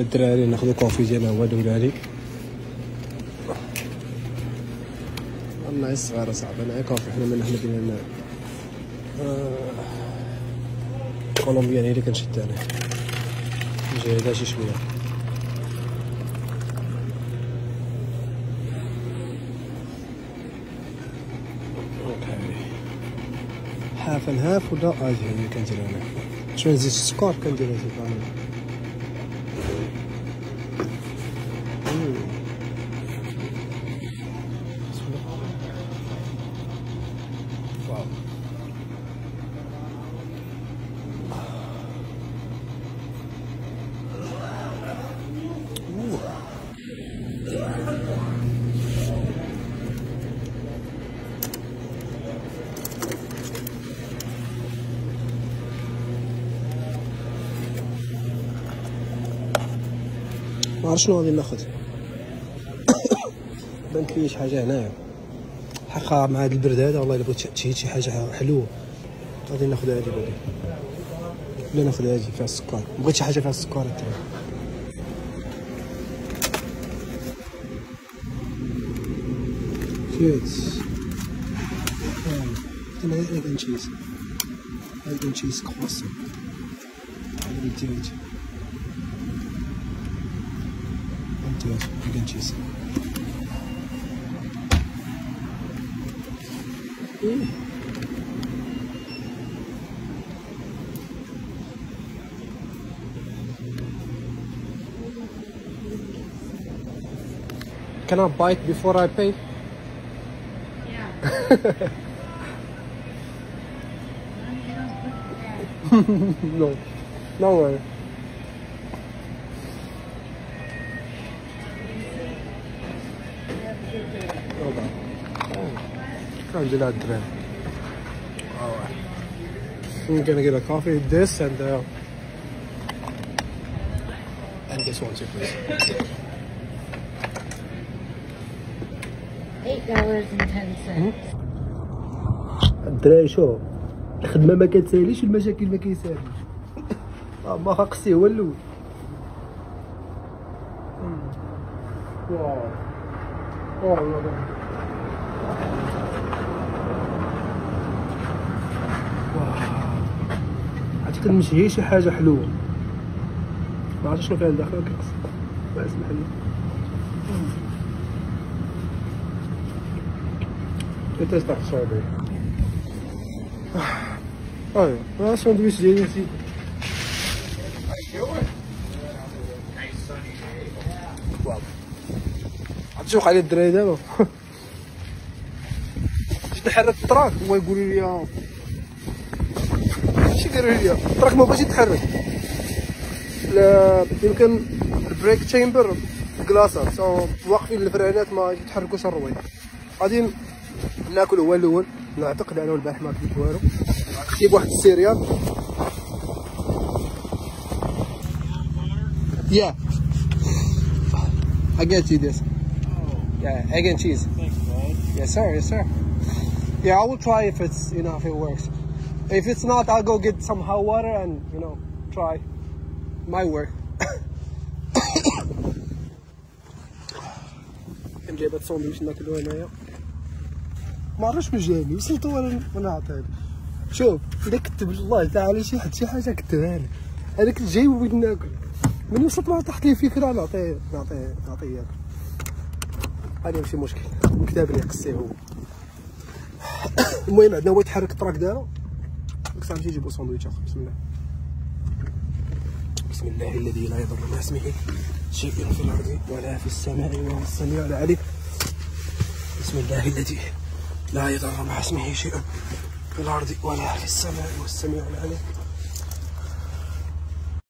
الدراري ناخذ كوفي ديالنا هو دولالي والله الصغار صعب أنا كوفي. حنا من حنا ديالنا آه، كولومبيان هي اللي كنشد أنا مجهدها شي شوية. هاف ان هاف ولا أجي هي كندير أنا شنو نزيد السكر كندير هذيك واو ما عرفت شنو غادي ناخذ. بانت لي شي حاجة هنايا. حقا مع هاد البرد هذا والله إلا بغيت تشهيد شي حاجة حلوة. غادي ناخذ هادي بعدا ولا ناخذ هادي فيها السكر. بغيت شي حاجة فيها السكر حتى. shit. أنا egg and cheese egg and cheese croissant هذا الدجاج to Against you. Ooh. Can I bite before I pay? Yeah. no, no worry. Can't do that today. Alright. I'm gonna get a coffee, this and uh, and this one too, please. Eight dollars and ten cents. الدراري شوف الخدمه ما كتساليش المشاكل ما كيساليش آه، ما خاقسي هو الأول واو. واو. عرفتي كنمشي شي حاجة حلوة. ما عرفتش شنو فيها الداخل كيقص ما اسمح لي. Is not strawberry. أيوه ما الساندويتش ديالي نسيت عرفتي وقع لي الدراري دابا جيت نحرك ال truck هو يقولوا لي اش قالوا لي ال truck ما بغاش يتحرك لا يمكن ال brake chamber كلاصات so واقفين الفرانات ما يتحركوش الرويد غادي ناكل هو الأول نعتقد أنا والبارح ما كليت والو جيب واحد ال cereal Yeah. I get you this. Yeah, egg and cheese. Thanks, bud. Yes, sir. Yes, sir. Yeah, I will try if it's you know if it works. If it's not, I'll go get some hot water and you know try. Might work. كان جايبه ساندويتش ناكلو هنايا ما عرفتش من جاني وصلت وأنا وأنا عطيه شوف إذا كتب الله تعالى شي حد شي حاجة كتبها لي. أنا كنت جاي وبغيت ناكل. من وصلت ما طاحت لي فكره نعطيه نعطيه نعطيه ياكل هذا ماشي مشكل. الكتاب اللي يقصيه هو. المهم عندنا هو يتحرك الطراك دارو ديك الساعة نجيبو ساندويتش اخر بسم الله. بسم الله الذي لا يضر مع اسمه شيء في الأرض ولا في السماء وهو السميع العليم بسم الله الذي لا يضر مع اسمه شيء في الأرض ولا في السماء والسميع العليم